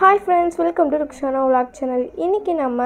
Hi friends welcome to Rukshana vlog channel இன்றைக்கி நம்ம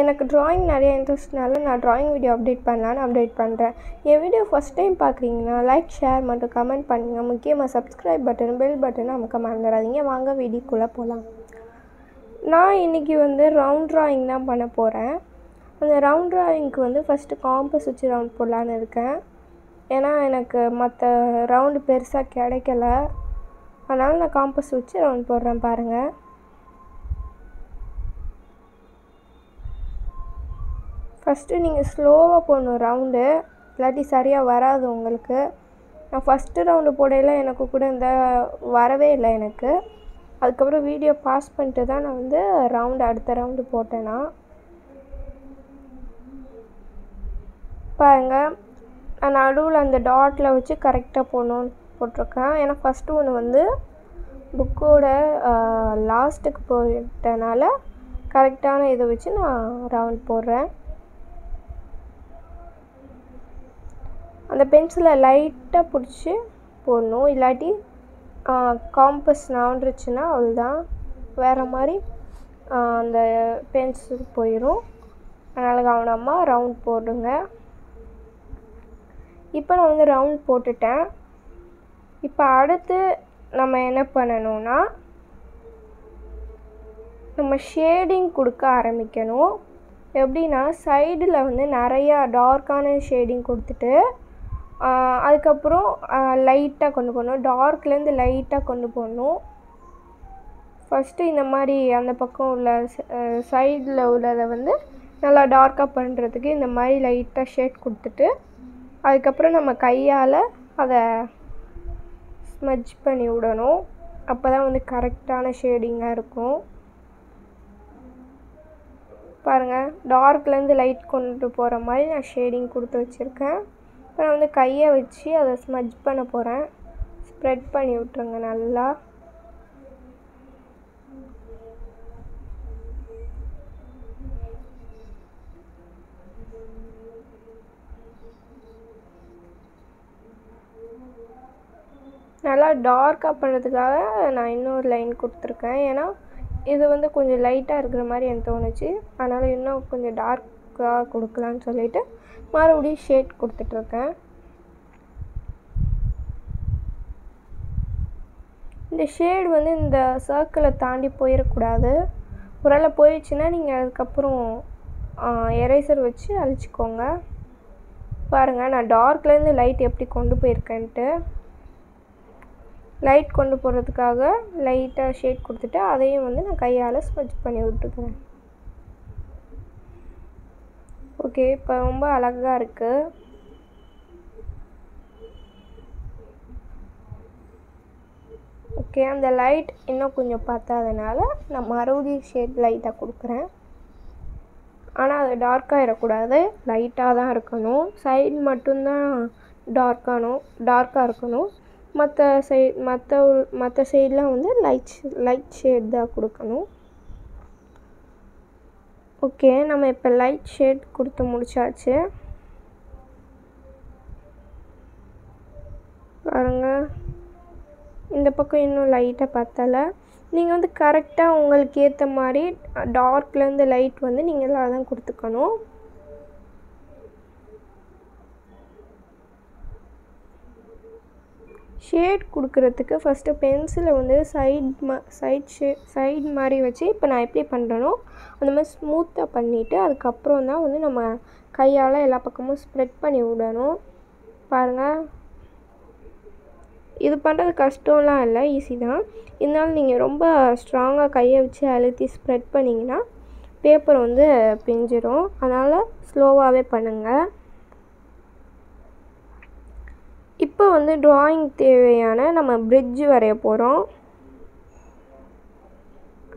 எனக்கு ட்ராயிங் நிறைய இன்ட்ரெஸ்ட்னால நான் ட்ராயிங் வீடியோ அப்டேட் பண்ணலான்னு அப்டேட் பண்ணுறேன் என் வீடியோ ஃபஸ்ட் டைம் பார்க்குறீங்கன்னா லைக் ஷேர் மற்றும் கமெண்ட் பண்ணுங்கள் முக்கியமாக சப்ஸ்கிரைப் பட்டன் பெல் பட்டன் அமுக்க மறந்துடாதீங்க. வாங்க வீடியோக்குள்ளே போகலாம் நான் இன்றைக்கி வந்து ரவுண்ட் ட்ராயிங் தான் பண்ண போகிறேன் அந்த ரவுண்ட் ட்ராயிங்க்கு வந்து ஃபஸ்ட்டு காம்பஸ் வச்சு ரவுண்ட் போடலான்னு இருக்கேன். ஏன்னா எனக்கு மற்ற ரவுண்டு பெருசாக கிடைக்கல. அதனால் நான் காம்பஸ் வச்சு ரவுண்ட் போடுறேன் பாருங்கள் ஃபஸ்ட்டு நீங்கள் ஸ்லோவாக போடணும் ரவுண்டு இல்லாட்டி சரியாக வராது உங்களுக்கு. நான் ஃபஸ்ட்டு ரவுண்டு போடையில் எனக்கு கூட இந்த வரவே இல்லை எனக்கு. அதுக்கப்புறம் வீடியோ பாஸ் பண்ணிட்டு தான் நான் வந்து ரவுண்டு அடுத்த ரவுண்டு போட்டேன்னா பாருங்க நான் நடுவில் அந்த டாட்டில் வச்சு கரெக்டாக போடணும்னு போட்டிருக்கேன். ஏன்னா ஃபஸ்ட்டு ஒன்று வந்து புக்கோட லாஸ்ட்டுக்கு போயிட்டனால கரெக்டான இதை வச்சு நான் ரவுண்ட் போடுறேன். அந்த பென்சிலை லைட்டாக பிடிச்சி போடணும். இல்லாட்டி காம்பஸ் நவுண்டுருச்சுன்னா அவ்வளோதான் வேறு மாதிரி அந்த பென்சில் போயிடும் அதனால் கவனமாக ரவுண்ட் போடுங்க. இப்போ நான் வந்து ரவுண்ட் போட்டுட்டேன். இப்போ அடுத்து நம்ம என்ன பண்ணணும்னா நம்ம ஷேடிங் கொடுக்க ஆரம்பிக்கணும். எப்படின்னா சைடில் வந்து நிறையா டார்க்கான ஷேடிங் கொடுத்துட்டு அதுக்கப்புறம் லைட்டாக கொண்டு போகணும். டார்க்லேருந்து லைட்டாக கொண்டு போகணும். ஃபஸ்ட்டு இந்த மாதிரி அந்த பக்கம் உள்ள சைடில் உள்ளதை வந்து நல்லா டார்க்காக பண்ணுறதுக்கு இந்த மாதிரி லைட்டாக ஷேட் கொடுத்துட்டு அதுக்கப்புறம் நம்ம கையால் அதை ஸ்மஜ் பண்ணி விடணும். அப்போ தான் வந்து கரெக்டான ஷேடிங்காக இருக்கும். பாருங்கள் டார்க்லேருந்து லைட் கொண்டு போகிற மாதிரி நான் ஷேடிங் கொடுத்து வச்சுருக்கேன். இப்போ நான் வந்து கையை வச்சு அதை ஸ்மஜ் பண்ண போகிறேன் ஸ்ப்ரெட் பண்ணி விட்ருங்க நல்லா. நல்லா டார்க்காக பண்ணுறதுக்காக நான் இன்னொரு லைன் கொடுத்துருக்கேன். ஏன்னா இது வந்து கொஞ்சம் லைட்டாக இருக்கிற மாதிரி எனக்கு தோணுச்சு. அதனால் இன்னும் கொஞ்சம் டார்க்காக கொடுக்கலான்னு சொல்லிவிட்டு மறுபடியும் ஷேட் கொடுத்துட்ருக்கேன். இந்த ஷேடு வந்து இந்த சர்க்கிளை தாண்டி போயிடக்கூடாது ஒருவேளை போயிடுச்சுன்னா நீங்கள் அதுக்கப்புறம் எரேசர் வச்சு அழிச்சிக்கோங்க. பாருங்கள் நான் டார்க்லேருந்து லைட் எப்படி கொண்டு போயிருக்கேன்ட்டு. லைட் கொண்டு போகிறதுக்காக லைட்டாக ஷேட் கொடுத்துட்டு அதையும் வந்து நான் கையால் ஸ்மஜ் பண்ணி விட்டுக்கிறேன். ஓகே இப்போ ரொம்ப அழகாக இருக்குது ஓகே அந்த லைட் இன்னும் கொஞ்சம் பார்த்தாதனால நான் மறுபடி ஷேட் லைட்டாக கொடுக்குறேன். ஆனால் அது டார்க்காகிடக்கூடாது லைட்டாக தான் இருக்கணும். சைடு மட்டும்தான் டார்க்காகணும் டார்க்காக இருக்கணும். மற்ற சைட் மற்ற மற்ற சைடெலாம் வந்து லைட் லைட் ஷேட் தான் கொடுக்கணும். ஓகே நம்ம இப்போ லைட் ஷேட் கொடுத்து முடிச்சாச்சு. பாருங்க. இந்த பக்கம் இன்னும் லைட்டாக பத்தலை. நீங்கள் வந்து கரெக்டாக உங்களுக்கு ஏற்ற மாதிரி டார்க்லேருந்து லைட் வந்து நீங்கள் தான் கொடுத்துக்கணும். ஷேட் கொடுக்குறதுக்கு ஃபஸ்ட்டு பென்சிலை வந்து சைட் ம சைட் ஷே சைட் மாதிரி வச்சு இப்போ நான் எப்படி பண்ணுறேனோ அந்த மாதிரி ஸ்மூத்தாக பண்ணிவிட்டு அதுக்கப்புறம் தான் வந்து நம்ம கையால் எல்லா பக்கமும் ஸ்ப்ரெட் பண்ணி விடணும். பாருங்கள் இது பண்ணுறது கஷ்டம்லாம் இல்லை ஈஸி தான். இருந்தாலும் நீங்கள் ரொம்ப ஸ்ட்ராங்காக கையை வச்சு அழுத்தி ஸ்ப்ரெட் பண்ணிங்கன்னா பேப்பர் வந்து பிஞ்சிரும். அதனால் ஸ்லோவாகவே பண்ணுங்கள் இப்போ வந்து ட்ராயிங் தேவையான நம்ம பிரிட்ஜ் வரைய போகிறோம்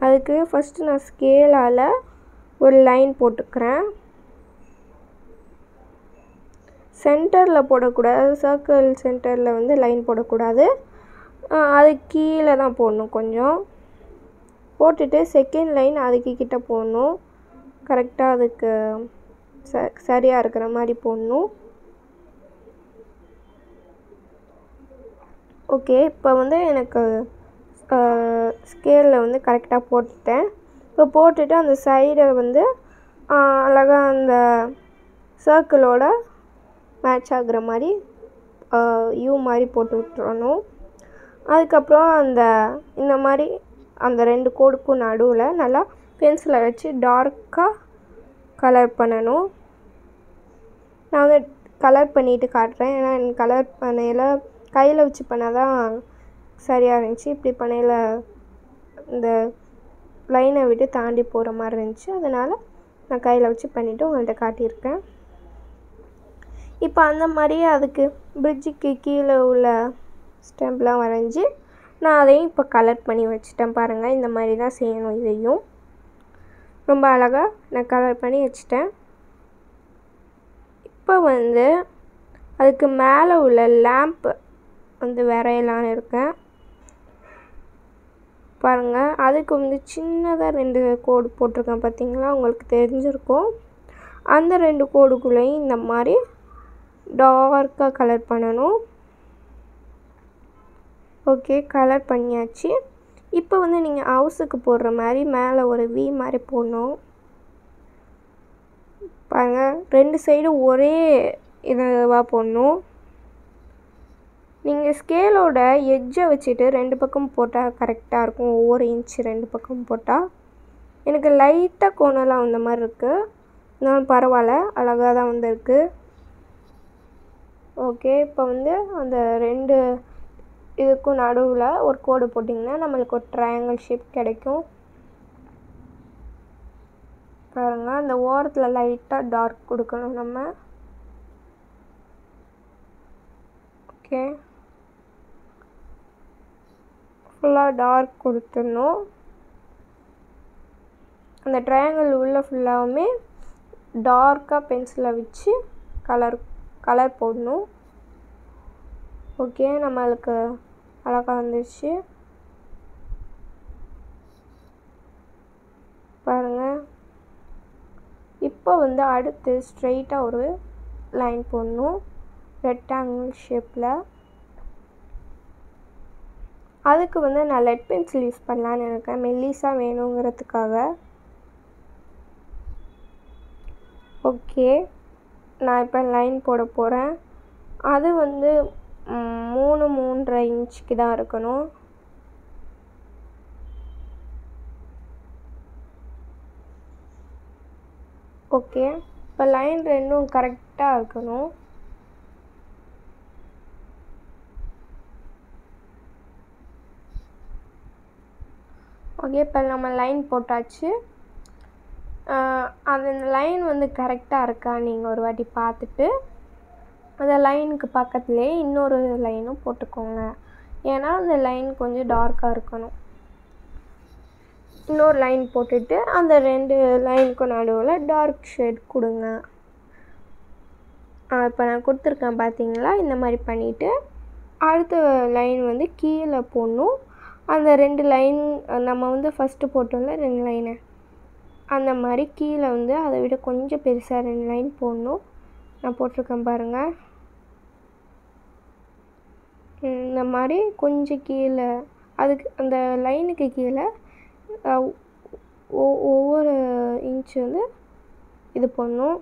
அதுக்கு ஃபஸ்ட்டு நான் ஸ்கேலால் ஒரு லைன் போட்டுக்கிறேன். சென்டரில் போடக்கூடாது சர்க்கிள் சென்டரில் வந்து லைன் போடக்கூடாது. அது கீழே தான் போடணும் கொஞ்சம். போட்டுட்டு செகண்ட் லைன் அதுக்கு கிட்டே போடணும். கரெக்டாக அதுக்கு ச சரியாக இருக்கிற மாதிரி போடணும். ஓகே இப்போ வந்து எனக்கு ஸ்கேலில் வந்து கரெக்டாக போட்டுட்டேன். இப்போ போட்டுட்டு அந்த சைடை வந்து அழகாக அந்த சர்க்கிளோட மேட்ச் ஆகுற மாதிரி யூ மாதிரி போட்டு விட்டுறணும். அதுக்கப்புறம் அந்த இந்த மாதிரி அந்த ரெண்டு கோடுக்கும் நடுவில் நல்லா பென்சிலை வச்சு டார்க்காக கலர் பண்ணணும். நான் வந்து கலர் பண்ணிட்டு காட்டுறேன். ஏன்னா எனக்கு கலர் பண்ணையில் கையில் வச்சு பண்ணால் தான் சரியாக இருந்துச்சு. இப்படி பண்ணையில் இந்த லைனை விட்டு தாண்டி போகிற மாதிரி இருந்துச்சு. அதனால் நான் கையில் வச்சு பண்ணிவிட்டு உங்கள்கிட்ட காட்டியிருக்கேன். இப்போ அந்த மாதிரியே அதுக்கு பிரிட்ஜுக்கு கீழே உள்ள ஸ்டெம்ப்லாம் வரைஞ்சி நான் அதையும் இப்போ கலர் பண்ணி வச்சுட்டேன் பாருங்கள் இந்த மாதிரி தான் செய்யணும் இதையும். ரொம்ப அழகாக நான் கலர் பண்ணி வச்சுட்டேன். இப்போ வந்து அதுக்கு மேலே உள்ள லேம்ப் வந்து வரையலான்னு இருக்கேன். பாருங்கள் அதுக்கு வந்து சின்னதாக ரெண்டு கோடு போட்டிருக்கேன் பார்த்தீங்களா உங்களுக்கு தெரிஞ்சிருக்கும். அந்த ரெண்டு கோடுக்குள்ளேயும் இந்த மாதிரி டார்க்காக கலர் பண்ணணும். ஓகே கலர் பண்ணியாச்சு. இப்போ வந்து நீங்கள் ஹவுஸுக்கு போடுற மாதிரி மேலே ஒரு வி மாதிரி போடணும். பாருங்கள் ரெண்டு சைடும் ஒரே இதுவாக போடணும். நீங்கள் ஸ்கேலோட எட்ஜை வச்சுட்டு ரெண்டு பக்கம் போட்டால் கரெக்டாக இருக்கும். ஒவ்வொரு இன்ச் ரெண்டு பக்கம் போட்டால் எனக்கு லைட்டாக கோணலாம் வந்த மாதிரி இருக்குது இருந்தாலும் பரவாயில்ல அழகாக தான் வந்திருக்கு. ஓகே இப்போ வந்து அந்த ரெண்டு இதுக்கும் நடுவில் ஒரு கோடு போட்டிங்கன்னா நம்மளுக்கு ஒரு ட்ரையாங்கிள் ஷேப் கிடைக்கும். பாருங்க அந்த ஓரத்தில் லைட்டாக டார்க் கொடுக்கணும் நம்ம. ஓகே ஃபுல்லாக டார்க் கொடுத்துடணும். அந்த ட்ரையாங்கிள் உள்ள ஃபுல்லாகவுமே டார்க்காக பென்சிலை வச்சு கலர் கலர் போடணும். ஓகே நம்மளுக்கு அழகாக வந்துடுச்சு பாருங்கள் இப்போ வந்து அடுத்து ஸ்ட்ரெயிட்டாக ஒரு லைன் போடணும். ரெக்டாங்கிள் ஷேப்பில் அதுக்கு வந்து நான் லெட் பென்சில் யூஸ் பண்ணலான்னு இருக்கேன் மெல்லிஸாக வேணுங்கிறதுக்காக. ஓகே நான் இப்போ லைன் போட போகிறேன் அது வந்து மூணு மூன்றரை இன்ச்சுக்கு தான் இருக்கணும். ஓகே இப்போ லைன் ரெண்டும் கரெக்டாக இருக்கணும். ஓகே இப்போ நம்ம லைன் போட்டாச்சு. அந்த லைன் வந்து கரெக்டாக இருக்கா நீங்கள் ஒரு வாட்டி பார்த்துட்டு அந்த லைனுக்கு பக்கத்துலேயே இன்னொரு லைனும் போட்டுக்கோங்க. ஏன்னா அந்த லைன் கொஞ்சம் டார்க்காக இருக்கணும். இன்னொரு லைன் போட்டுட்டு அந்த ரெண்டு லைனுக்கும் நடுவில் டார்க் ஷேட் கொடுங்க. இப்போ நான் கொடுத்துருக்கேன் பார்த்தீங்களா இந்த மாதிரி பண்ணிவிட்டு அடுத்த லைன் வந்து கீழே போடணும். அந்த ரெண்டு லைன் நம்ம வந்து ஃபஸ்ட்டு போட்டோம்ல ரெண்டு லைனை அந்த மாதிரி கீழே வந்து அதை விட கொஞ்சம் பெருசாக ரெண்டு லைன் போடணும். நான் போட்டிருக்கேன் பாருங்கள் இந்த மாதிரி கொஞ்சம் கீழே அதுக்கு அந்த லைனுக்கு கீழே ஒவ்வொரு இன்ச் வந்து இது பண்ணும்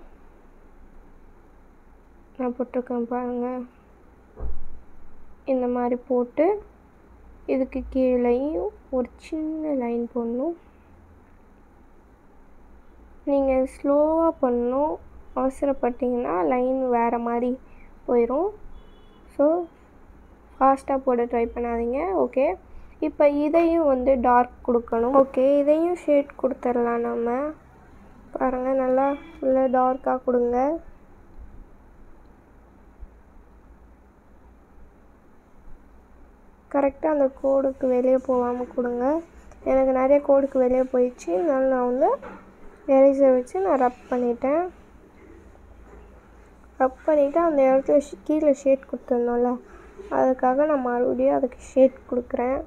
நான் போட்டிருக்கேன் பாருங்கள் இந்த மாதிரி போட்டு இதுக்கு கீழேயும் ஒரு சின்ன லைன் போடணும். நீங்கள் ஸ்லோவாக பண்ணணும். அவசரப்பட்டிங்கன்னா லைன் வேறு மாதிரி போயிடும் ஸோ ஃபாஸ்ட்டாக போட ட்ரை பண்ணாதீங்க ஓகே இப்போ இதையும் வந்து டார்க் கொடுக்கணும். ஓகே இதையும் ஷேட் கொடுத்துடலாம் நம்ம. பாருங்கள் நல்லா ஃபுல்லாக டார்க்காக கொடுங்க. கரெக்டாக அந்த கோடுக்கு வெளியே போகாமல் கொடுங்க. எனக்கு நிறைய கோடுக்கு வெளியே போயிடுச்சு. அதனால் நான் வந்து எரேசர் வச்சு நான் ரப் பண்ணிட்டேன். ரப் பண்ணிவிட்டு அந்த இடத்துல கீழே ஷேட் கொடுத்துருந்தோம்ல அதுக்காக நான் மறுபடியும் அதுக்கு ஷேட் கொடுக்குறேன்.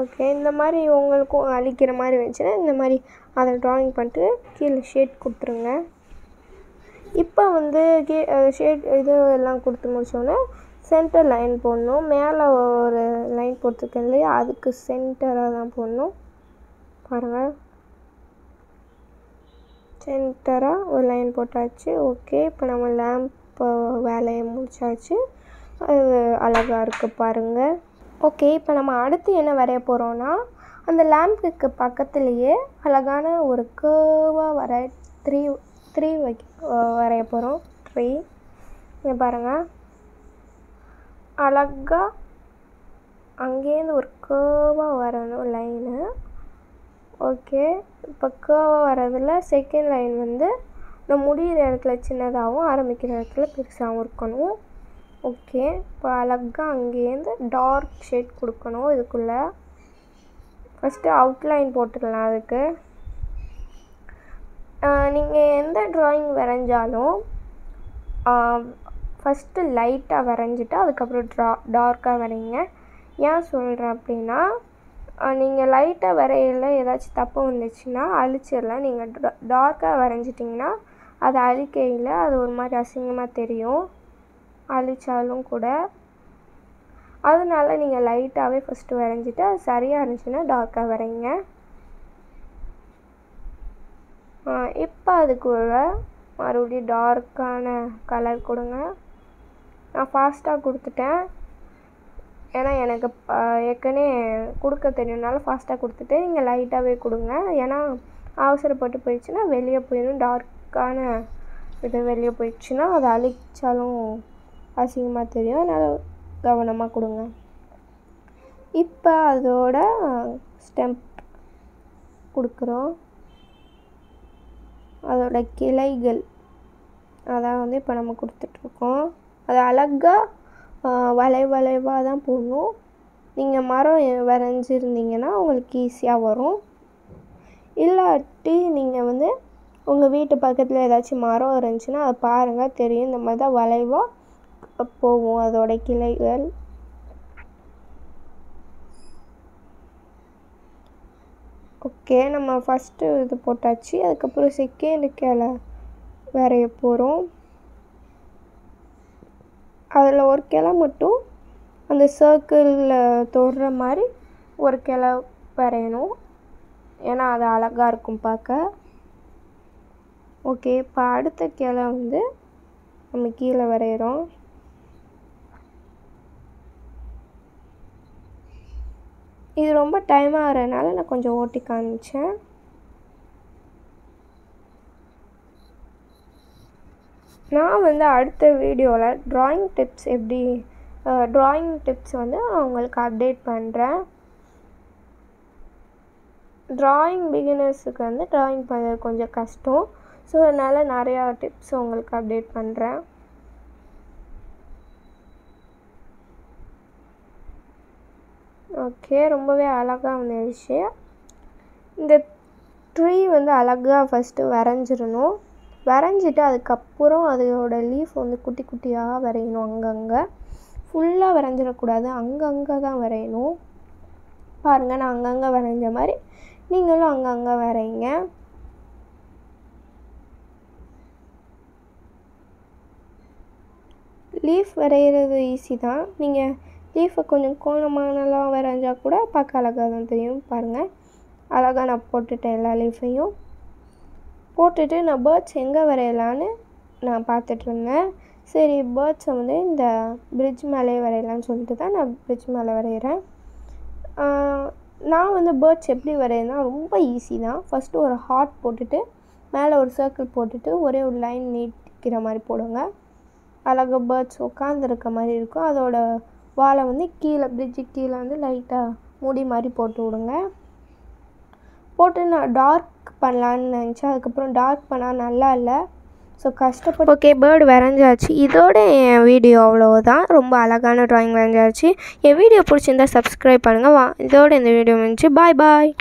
ஓகே இந்த மாதிரி உங்களுக்கும் அழிக்கிற மாதிரி வந்துச்சுன்னா இந்த மாதிரி அதை ட்ராயிங் பண்ணிட்டு கீழே ஷேட் கொடுத்துருங்க. இப்போ வந்து கே ஷேட் இது எல்லாம் கொடுத்து முடிச்சோன்னே சென்டர் லைன் போடணும். மேலே ஒரு லைன் போட்டிருக்கேன் இல்லையா? அதுக்கு சென்டராக தான் போடணும். பாருங்கள் சென்டராக ஒரு லைன் போட்டாச்சு. ஓகே. இப்போ நம்ம லேம்ப் வேலையை முடிச்சாச்சு. அது அழகாக இருக்குது பாருங்கள் ஓகே. இப்போ நம்ம அடுத்து என்ன வரைய போகிறோன்னா அந்த லேம்புக்கு பக்கத்துலேயே அழகான ஒரு கேர்வாக வர த்ரீ த்ரீ வைக்க வரைய போகிறோம் த்ரீ இங்கே பாருங்கள் அழகாக அங்கேருந்து ஒரு கேர்வாக வரணும் லைனு ஓகே இப்போ கேர்வாக வரதில் செகண்ட் லைன் வந்து இந்த முடிகிற இடத்துல சின்னதாகவும் ஆரம்பிக்கிற இடத்துல பெருசாகவும் இருக்கணும். ஓகே இப்போ அழகாக அங்கேருந்து டார்க் ஷேட் கொடுக்கணும் இதுக்குள்ளே. ஃபஸ்ட்டு அவுட்லைன் போட்டுடலாம் அதுக்கு. நீங்கள் எந்த ட்ராயிங் வரைஞ்சாலும் ஃபஸ்ட்டு லைட்டாக வரைஞ்சிட்டு அதுக்கப்புறம் ட்ரா டார்க்காக வரைங்க ஏன் சொல்கிறேன் அப்படின்னா நீங்கள் லைட்டாக வரையில ஏதாச்சும் தப்பு வந்துச்சுன்னா அழிச்சிடலாம் நீங்கள் டார்க்காக வரைஞ்சிட்டிங்கன்னா அது அழிக்கையில் அது ஒரு மாதிரி அசிங்கமாக தெரியும். அழிச்சாலும் கூட. அதனால நீங்கள் லைட்டாகவே ஃபஸ்ட்டு வரைஞ்சிட்டு அது சரியாக இருந்துச்சுன்னா டார்க்காக வரைங்க இப்போ அதுக்குள்ள மறுபடியும் டார்க்கான கலர் கொடுங்க. நான் ஃபாஸ்ட்டாக கொடுத்துட்டேன். ஏன்னா எனக்கு ஏற்கனவே கொடுக்க தெரியும்னால ஃபாஸ்ட்டாக கொடுத்துட்டு நீங்கள் லைட்டாகவே கொடுங்க. ஏன்னா அவசரப்பட்டு போயிடுச்சுன்னா வெளியே போயிடும். டார்க்கான இது வெளியே போயிடுச்சுன்னா அதை அழிச்சாலும் அசிங்கமாக தெரியும். அதனால் கவனமாக கொடுங்க. இப்போ அதோட ஸ்டெம்ப் கொடுக்குறோம். அதோட கிளைகள். அதான் வந்து இப்போ நம்ம கொடுத்துட்ருக்கோம். அது அழகாக வளை வளைவாக தான் போடணும். நீங்கள் மரம் வரைஞ்சிருந்தீங்கன்னா உங்களுக்கு ஈஸியாக வரும். இல்லாட்டி நீங்கள் வந்து உங்கள் வீட்டு பக்கத்தில் ஏதாச்சும் மரம் இருந்துச்சுன்னா அதை பாருங்கள் தெரியும். இந்த மாதிரி தான் வளைவாக போகும். அதோட கிளைகள். ஓகே நம்ம ஃபஸ்ட்டு இது போட்டாச்சு. அதுக்கப்புறம் செகண்டு கிளை. வரைய போகிறோம் அதில் ஒரு கிளை மட்டும் அந்த சர்க்கிளில் தொடுற மாதிரி ஒரு கிளை வரையணும். ஏன்னா அது அழகாக இருக்கும் பார்க்க. ஓகே இப்போ அடுத்த கிளை வந்து நம்ம கீழே வரைகிறோம் இது ரொம்ப டைம் ஆகிறதுனால நான் கொஞ்சம் ஓட்டி காமிச்சேன். நான் வந்து அடுத்த வீடியோவில் ட்ராயிங் டிப்ஸ் எப்படி ட்ராயிங் டிப்ஸ் வந்து அவங்களுக்கு உங்களுக்கு அப்டேட் பண்ணுறேன் ட்ராயிங் பிகினர்ஸுக்கு வந்து ட்ராயிங் பண்ணுறது கொஞ்சம் கஷ்டம். ஸோ அதனால் நிறையா டிப்ஸ் உங்களுக்கு அப்டேட் பண்ணுறேன் ஓகே ரொம்பவே அழகாக வந்துடுச்சு இந்த ட்ரீ வந்து அழகாக ஃபஸ்ட்டு வரைஞ்சிடணும். வரைஞ்சிட்டு அதுக்கப்புறம் அதோட லீஃப் வந்து குட்டி குட்டியாக வரையணும் அங்கங்கே. ஃபுல்லாக வரைஞ்சிடக்கூடாது அங்கங்கே தான் வரையணும். பாருங்கள் நான் அங்கங்கே வரைஞ்ச மாதிரி நீங்களும் அங்கங்கே வரைங்க லீஃப் வரைகிறது ஈஸி தான். நீங்கள் லீஃபை கொஞ்சம் கோணமானலாம் வரைஞ்சால் கூட பார்க்க அழகாக தான் தெரியும் பாருங்கள் அழகாக நான் போட்டுட்டேன் எல்லா லீஃபையும். போட்டுட்டு நான் பேர்ட்ஸ் எங்கே வரையலான்னு நான் பார்த்துட்ருந்தேன் சரி பேர்ட்ஸை வந்து இந்த பிரிட்ஜ் மேலே வரையலான்னு சொல்லிட்டு தான் நான் பிரிட்ஜ் மேலே வரைகிறேன் நான் வந்து பேர்ட்ஸ் எப்படி வரையினா ரொம்ப ஈஸி தான். ஃபஸ்ட்டு ஒரு ஹார்ட் போட்டுட்டு மேலே ஒரு சர்க்கிள் போட்டுட்டு ஒரே ஒரு லைன் நீட்டிக்கிற மாதிரி போடுங்க. அழகாக பேர்ட்ஸ் உட்காந்துருக்க மாதிரி இருக்கும். அதோட வாழை வந்து கீழே பிரிட்ஜுக்கு கீழே வந்து லைட்டாக மூடி மாதிரி போட்டு விடுங்க. போட்டு நான் டார்க் பண்ணலான்னு நினச்சேன். அதுக்கப்புறம் டார்க் பண்ணால் நல்லா இல்லை. ஸோ கஷ்டப்பட்டு ஓகே பேர்டு வரைஞ்சாச்சு. இதோட என் வீடியோ அவ்வளோதான் ரொம்ப அழகான ட்ராயிங் வரைஞ்சாச்சு. என் வீடியோ பிடிச்சிருந்தா சப்ஸ்கிரைப் பண்ணுங்கள் வா இதோட இந்த வீடியோ முடிஞ்சு. பாய் பாய்